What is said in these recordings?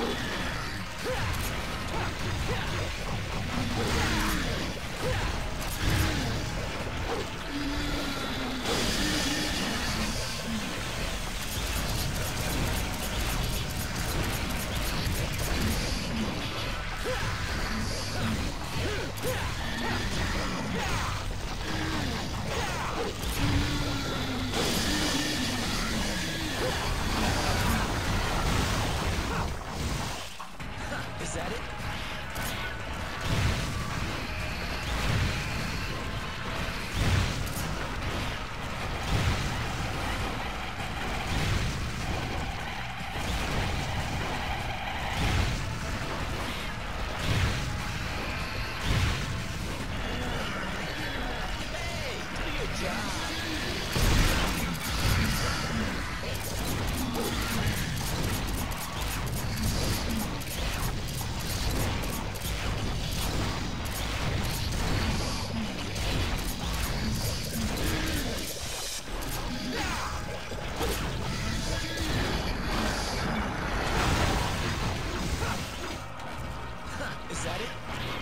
Come on. That it? Hey, a good job. Is that it?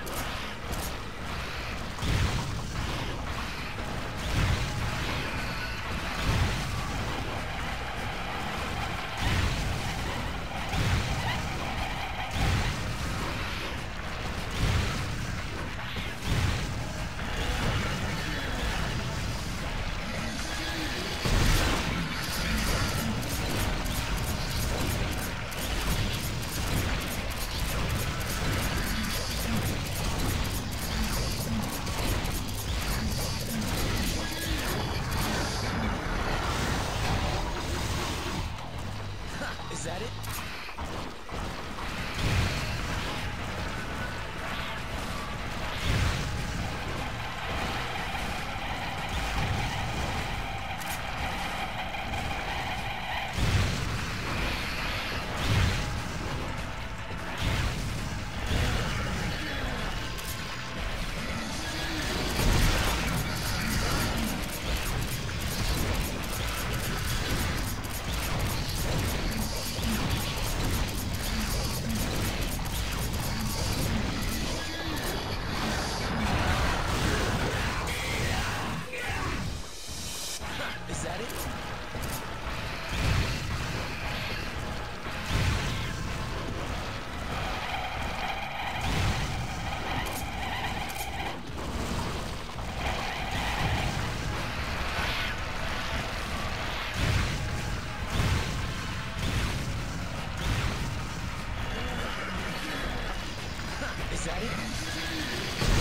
Ready?